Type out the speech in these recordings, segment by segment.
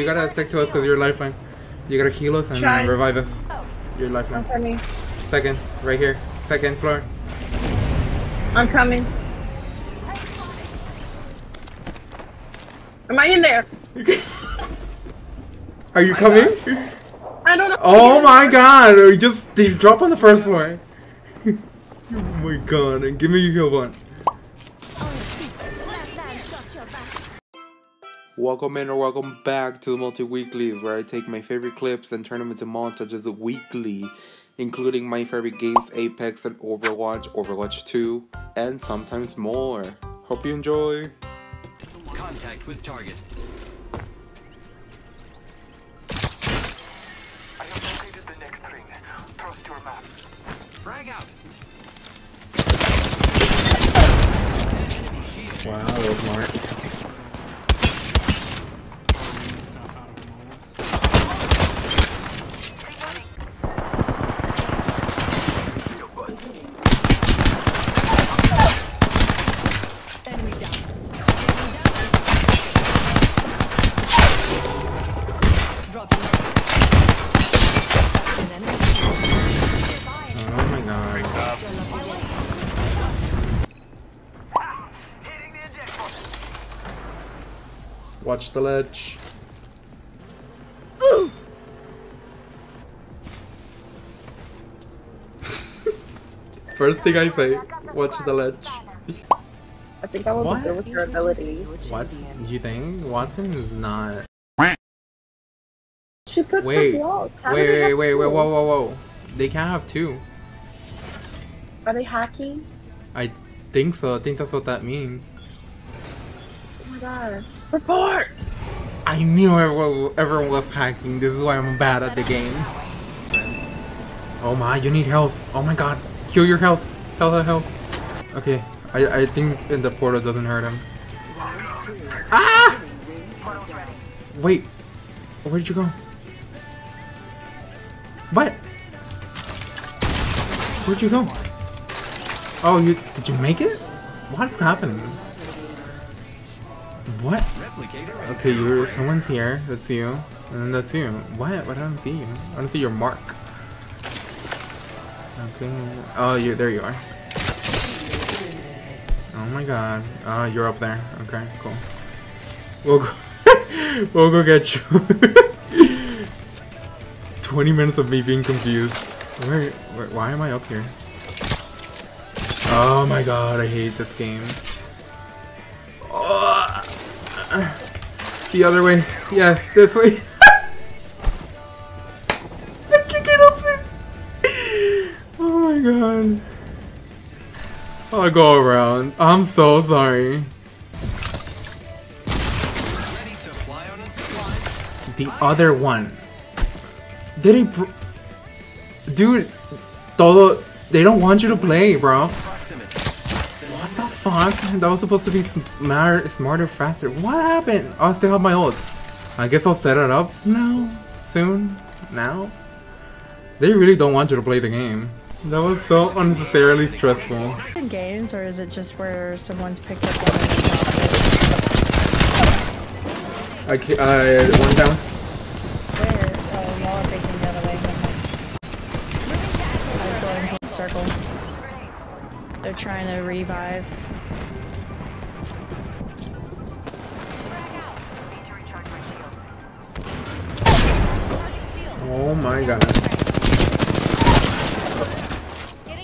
you gotta stick to us because you're lifeline. You gotta heal us and Try. revive us. Oh. You're I'm lifeline. coming. Second, right here. Second floor. I'm coming. Am I in there? Are you coming? I don't know. Oh my god! You just you drop on the first floor. oh my god! And give me your heal one. Welcome in or welcome back to the multi weeklies, where I take my favorite clips and turn them into montages weekly, including my favorite games Apex and Overwatch, Overwatch 2, and sometimes more. Hope you enjoy. Contact with target. I have located the next ring. Trust your map. Frag out. Wow, that was smart. Watch the ledge. First thing I say, watch the ledge. I think I was What? good with your abilities. What? You think? Wattson is not. She put Wait, the blocks. How wait, do they wait, have wait, wait, two? whoa, whoa, whoa. They can't have two. Are they hacking? I think so. I think that's what that means. Oh my god. Report! I knew everyone was, everyone was hacking. This is why I'm bad at the game. Oh my, you need health. Oh my god. Heal your health. Health, health, health. Okay, I, I think in the portal doesn't hurt him. Ah! Wait. where did you go? What? Where'd you go? Oh, you did you make it? What's happening? What? Replicator. Okay, you're someone's here. That's you, and then that's you. What? What? I don't see you. I don't see your mark. Okay. Oh, you. There you are. Oh my God. Oh, you're up there. Okay, cool. We'll go. we'll go get you. Twenty minutes of me being confused. Where, where? Why am I up here? Oh my God! I hate this game. The other way. Yes, this way. I can't get up there. Oh my god. I'll go around. I'm so sorry. The other one. Did he Dude, todo they don't want you to play, bro. Proximity. What the fuck? That was supposed to be smarter, smarter, faster. What happened? Oh, I still have my ult. I guess I'll set it up now, soon, now. They really don't want you to play the game. That was so unnecessarily stressful. in games, or is it just where someone's picked up one and I, I one down. Where? Oh, y'all are facing the other way. I was going circle. They're trying to revive. Oh my god.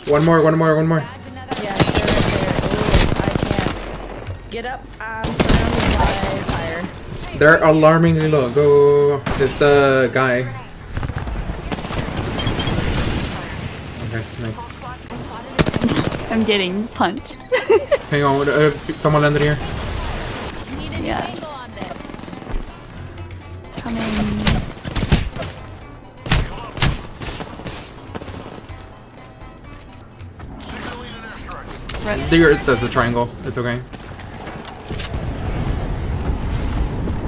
One more, one more, one more. Yeah, they're right there. Ooh, I can't. Get up. I'm surrounded by fire. They're alarmingly low. Go. It's the guy. Okay, nice. I'm getting punched. Hang on, uh, someone landed here. yeah. Coming. Red. There, that's a triangle. It's okay.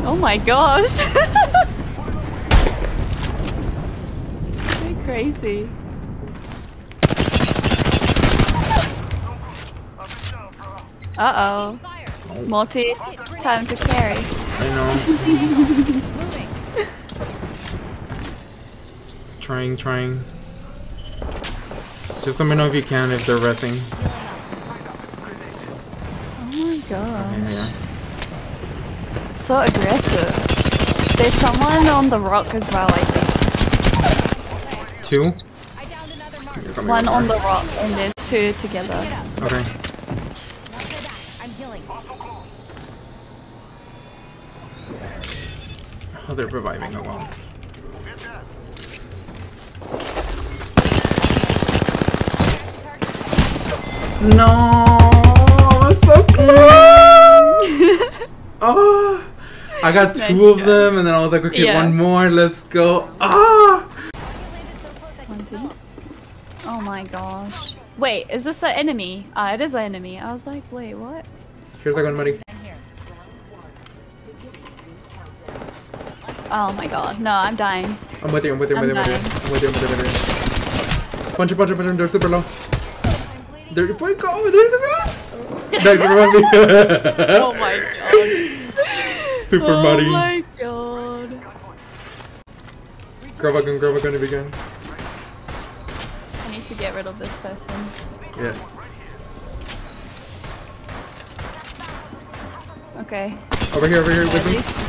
Oh my gosh. Crazy. Uh oh. Multi time to carry. I know. trying, trying. Just let me know if you can, if they're resting. Oh my god. Yeah, yeah. So aggressive. There's someone on the rock as well, I think. Two? I downed another mark. You're coming One on the rock, and there's two together. Okay. Oh, they're reviving. Oh, well. No! That's so close! oh! I got two Nice of job. them, and then I was like, okay, Yeah. one more, let's go. Ah! Landed so close I One, two. Oh my gosh. Wait, is this an enemy? Ah, it is an enemy. I was like, wait, what? Here's that one, buddy. Oh my god. No, I'm dying. I'm with you, I'm with you, I'm with you, I'm with you. I'm with you, I'm with you, I'm with you. Punch him, punch him, punch him, they're super low. They're, wait, go, there's a man! Nice, remember me. Oh my god. Super oh muddy. my god. Grab a gun, grab a gun if you can. I need to get rid of this person. Yeah. Okay. Over here, over here, with me.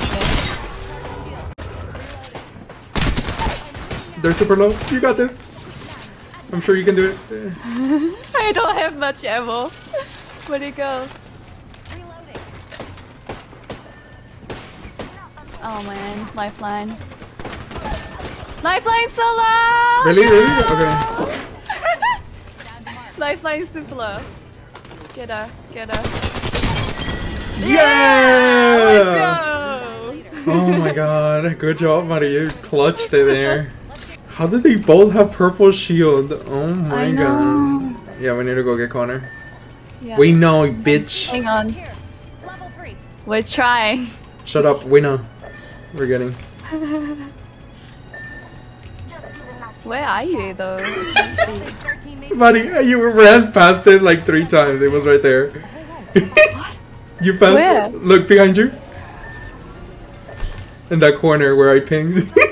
They're super low. You got this. I'm sure you can do it. I don't have much ammo. Where'd it go? Reloading. Oh man, lifeline. Lifeline so low! Really, really? Okay. Down to. Lifeline super low. Get her, get her. Yeah! Go! Oh my god. Good job, Maria. You clutched it there. How did they both have purple shield? Oh my I god. Yeah, we need to go get Connor. Yeah. We know, bitch. Hang on. Here. Level three. We're trying. Shut up, we know. We're getting. Where are you though? Buddy, uh, you ran past it like three times. It was right there. you passed Where? Look behind you. In that corner where I pinged.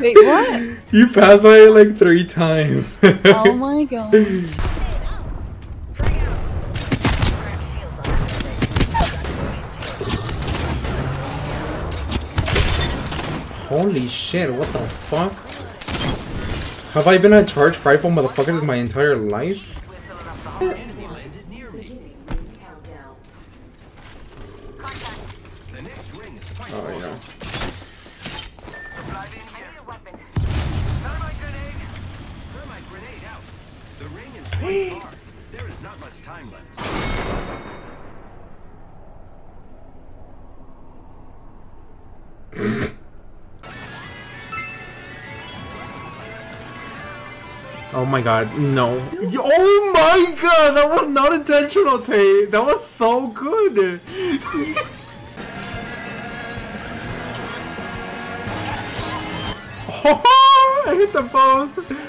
Wait, what? you passed by it like three times. Oh my god. Holy shit, what the fuck? Have I been a charged rifle motherfucker my entire life? Oh, Enemy landed grenade out. The ring is quite far. There is not much time left. Oh my god, no. Oh my god, that was not intentional, Tay. That was so good. oh, I hit them both.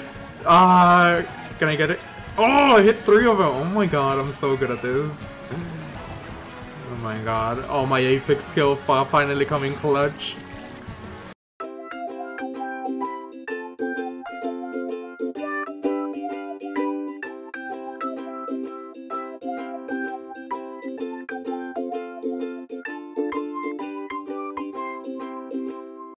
Ah, can I get it? Oh, I hit three of them. Oh my god, I'm so good at this. Oh my god. Oh, my Apex skill fi- finally coming clutch.